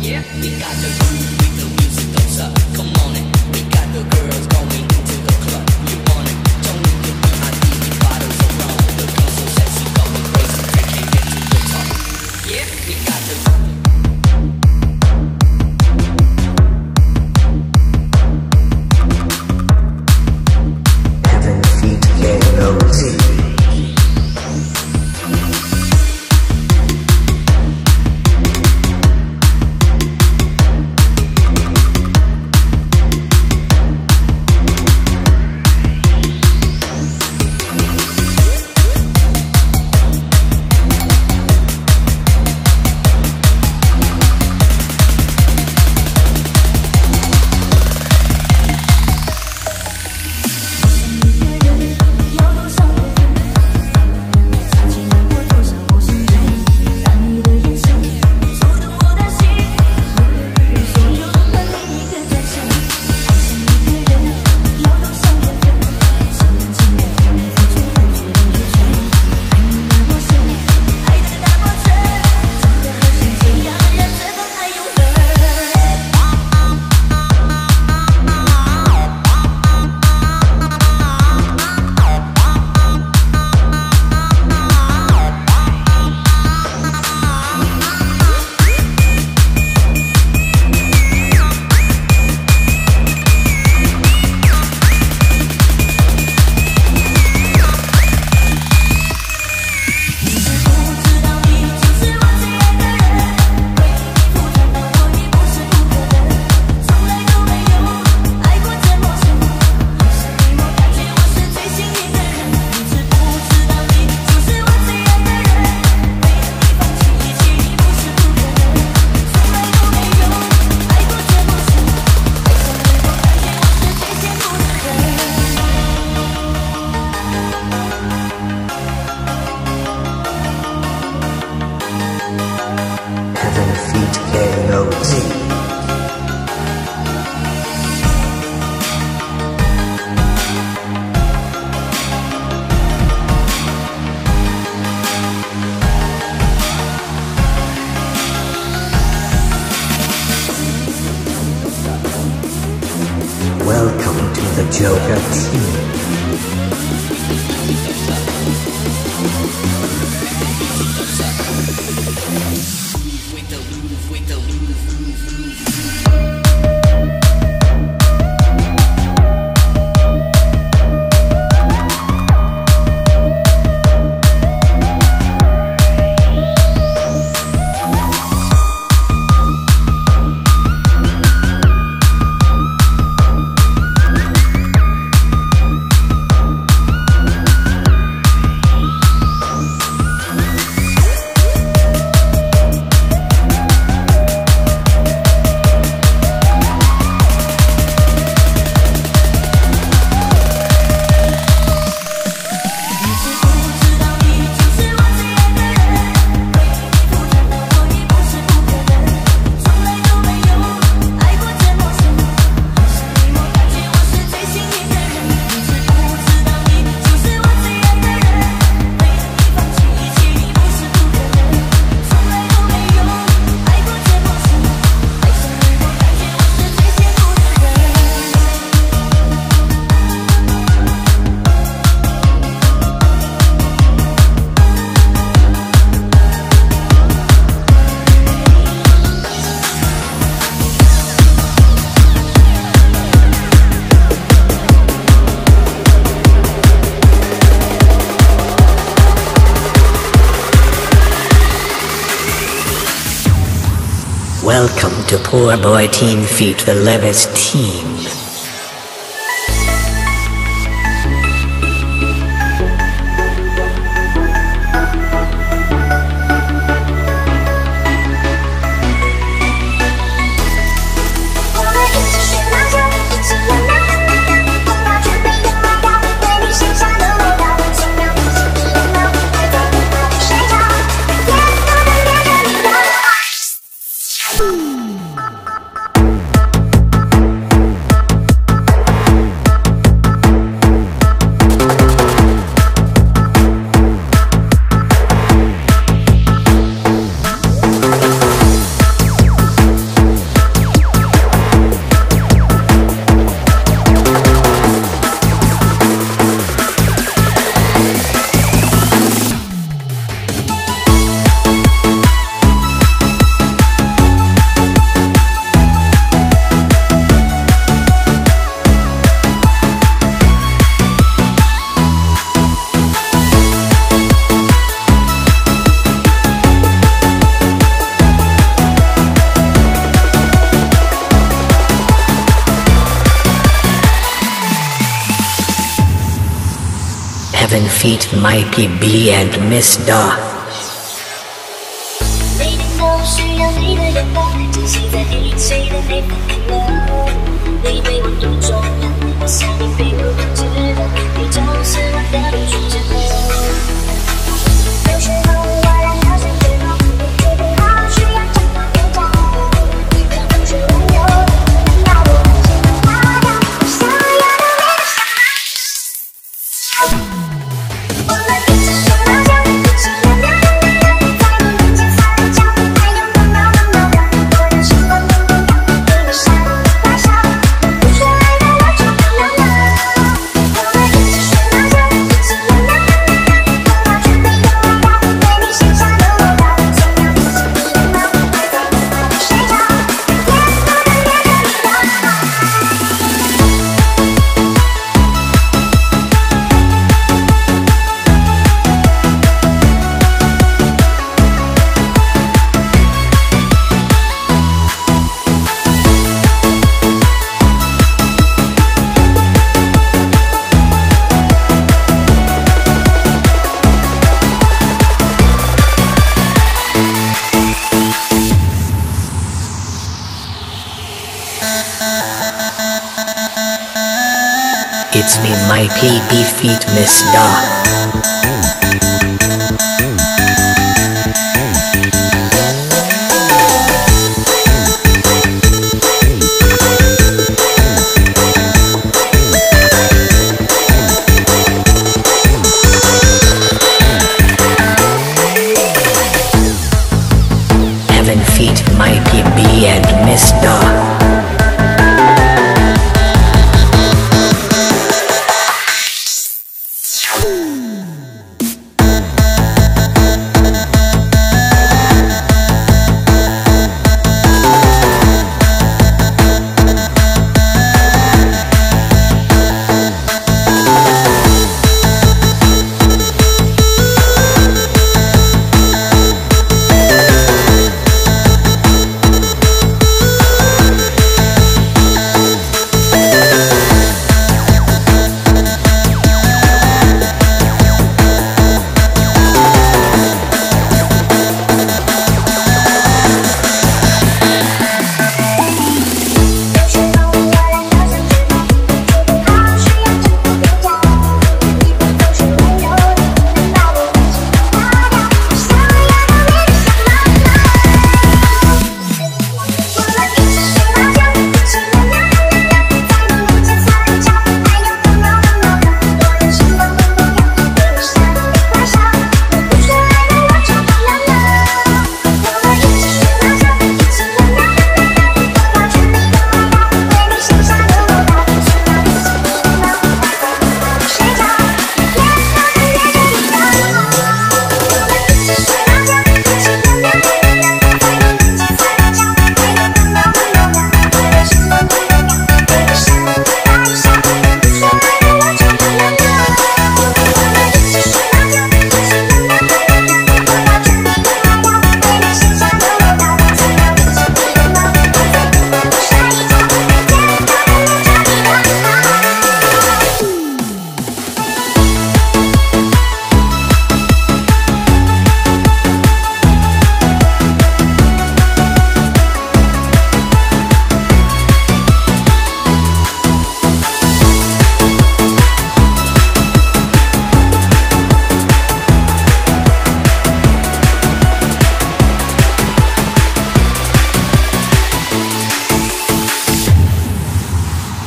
Yeah, we got the groove, we the music, don't suck. Come on, it. we got the girls. boy team feet, the Levis team. defeat Mey PB and Miss Da. It's me, my baby feet, Miss Da.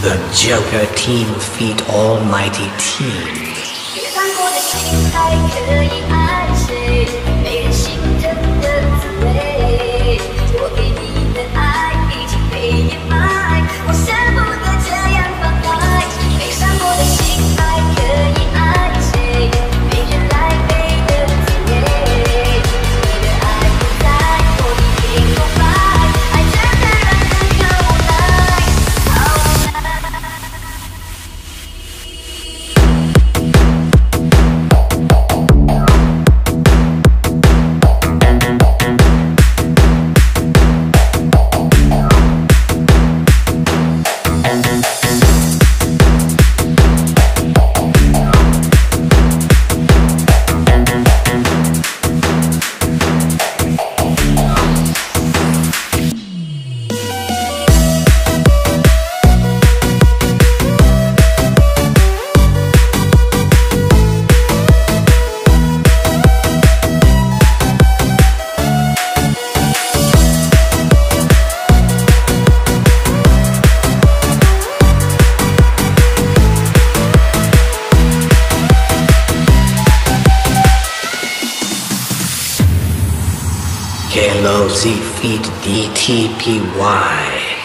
The Joker team beat almighty team. J-Lo-Z feet D-T-P-Y.